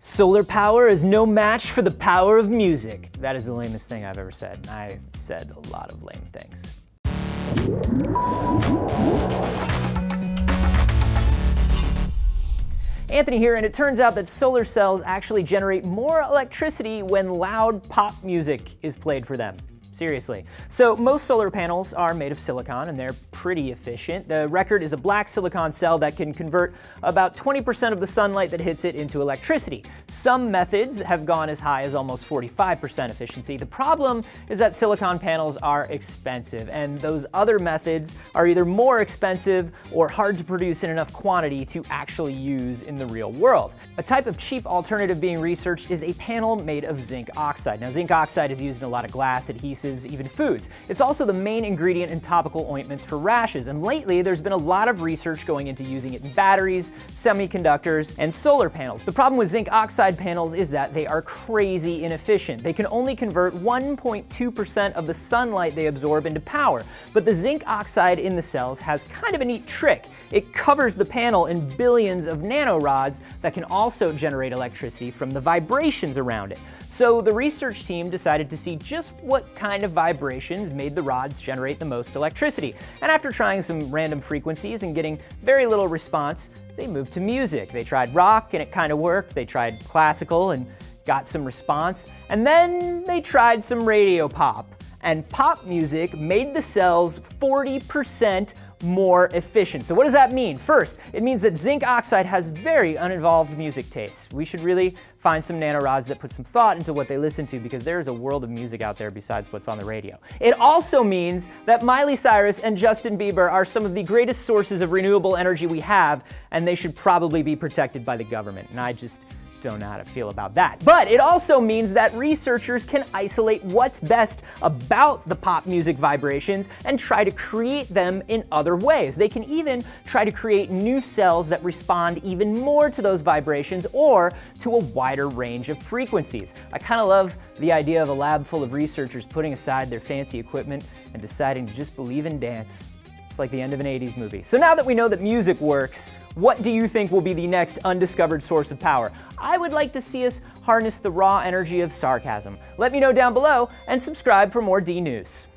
Solar power is no match for the power of music. That is the lamest thing I've ever said. And I said a lot of lame things. Anthony here, and it turns out that solar cells actually generate more electricity when loud pop music is played for them. Seriously. So most solar panels are made of silicon and they're pretty efficient. The record is a black silicon cell that can convert about 20% of the sunlight that hits it into electricity. Some methods have gone as high as almost 45% efficiency. The problem is that silicon panels are expensive and those other methods are either more expensive or hard to produce in enough quantity to actually use in the real world. A type of cheap alternative being researched is a panel made of zinc oxide. Now zinc oxide is used in a lot of glass adhesives even foods. It's also the main ingredient in topical ointments for rashes, and lately there's been a lot of research going into using it in batteries, semiconductors, and solar panels. The problem with zinc oxide panels is that they are crazy inefficient. They can only convert 1.2% of the sunlight they absorb into power, but the zinc oxide in the cells has kind of a neat trick. It covers the panel in billions of nanorods that can also generate electricity from the vibrations around it. So the research team decided to see just what kind of vibrations made the rods generate the most electricity. And after trying some random frequencies and getting very little response, they moved to music. They tried rock and it kind of worked. They tried classical and got some response. And then they tried some radio pop. And pop music made the cells 40% more efficient. So what does that mean? First, it means that zinc oxide has very uninvolved music tastes. We should really find some nanorods that put some thought into what they listen to because there is a world of music out there besides what's on the radio. It also means that Miley Cyrus and Justin Bieber are some of the greatest sources of renewable energy we have, and they should probably be protected by the government. And I just don't know how to feel about that. But it also means that researchers can isolate what's best about the pop music vibrations and try to create them in other ways. They can even try to create new cells that respond even more to those vibrations or to a wider range of frequencies. I kind of love the idea of a lab full of researchers putting aside their fancy equipment and deciding to just believe in dance. It's like the end of an 80s movie. So now that we know that music works, what do you think will be the next undiscovered source of power? I would like to see us harness the raw energy of sarcasm. Let me know down below and subscribe for more D News.